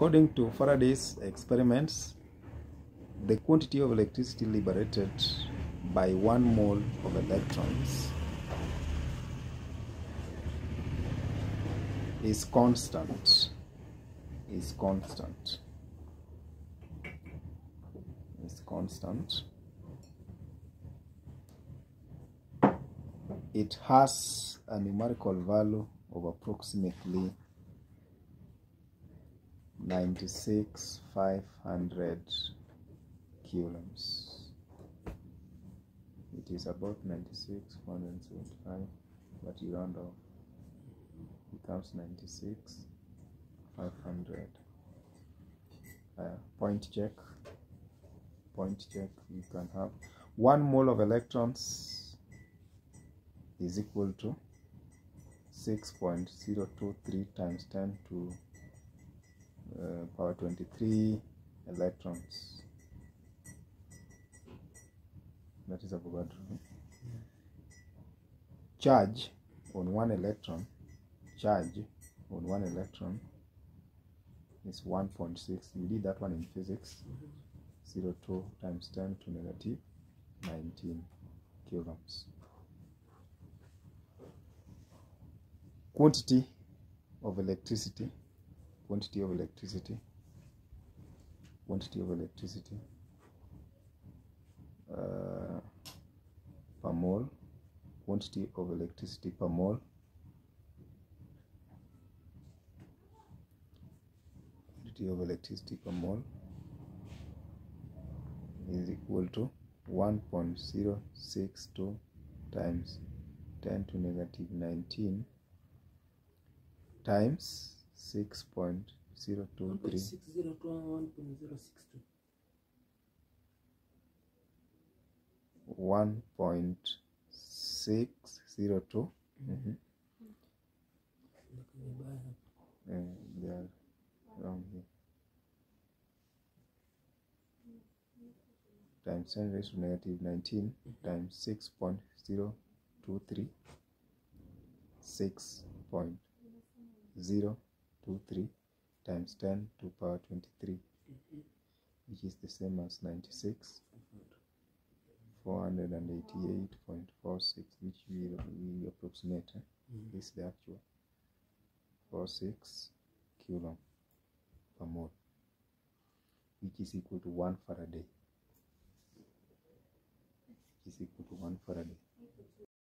According to Faraday's experiments, the quantity of electricity liberated by one mole of electrons is constant. Is constant. Is constant. It has a numerical value of approximately 96 500 coulombs. It is about 96 475, but you round off. Becomes 96 500. Uh, point check. Point check. You can have one mole of electrons is equal to 6.023 times 10 to Uh, power 23 electrons. That is Avogadro. Charge on one electron, charge on one electron is 1.6. You did that one in physics. 02 times 10 to negative 19 coulombs. Quantity of electricity quantity of electricity? Quantity of electricity uh, per mole. Quantity of electricity per mole. Quantity of electricity per mole is equal to 1.062 times 10 to negative 19 times 6.023 1.602 mhm. Eh, they are wrong here. Times 10 raised to negative 19 times 6.023 6.023 times 10 to power 23 which is the same as 96 488.46 which we, we approximate eh? this is the actual. 46 coulomb per mole which is equal to 1 faraday. Which is equal to 1 faraday